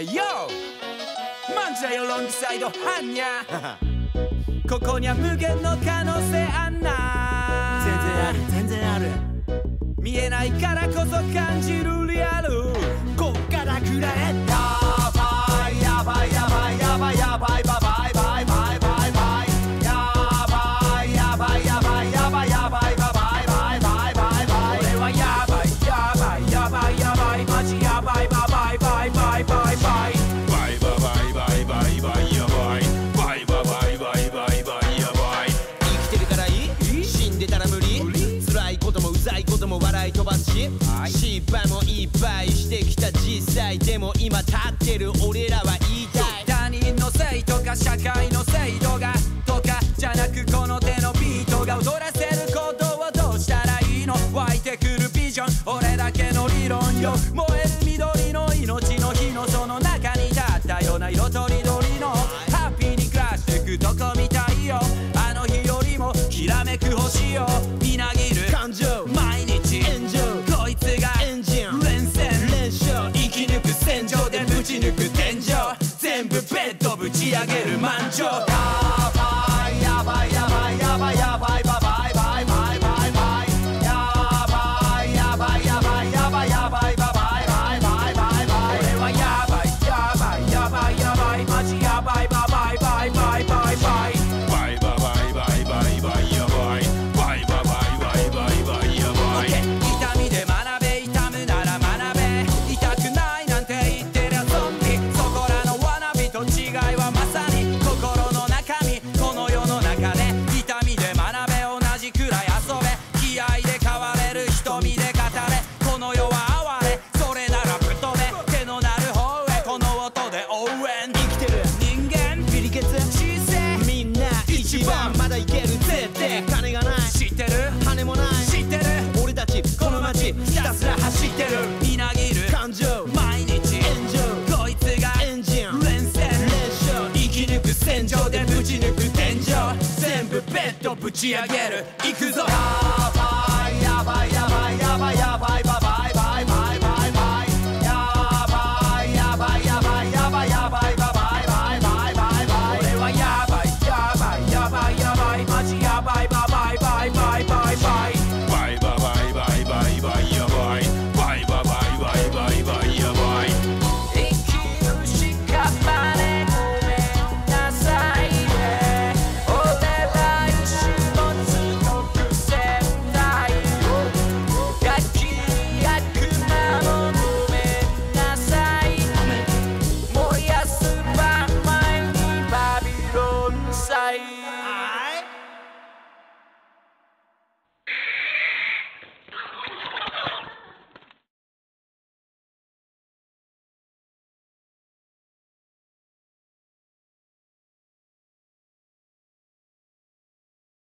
Yo! マンジャよロングサイドハンニャここには無限の可能性あんな。全然ある全然ある。見えないからこそ感じる失敗もいっぱいしてきた実際でも今立ってる俺らは言いたい他人のせいとか社会のせいとかとかじゃなくこの手のビートが踊らせることをどうしたらいいの湧いてくるビジョン俺だけの理論よ燃えぶち上げる満タやばイやばいやばいやばいやばい。ぶち上げる。行くぞ。やばいやばいやばいやばいやばい。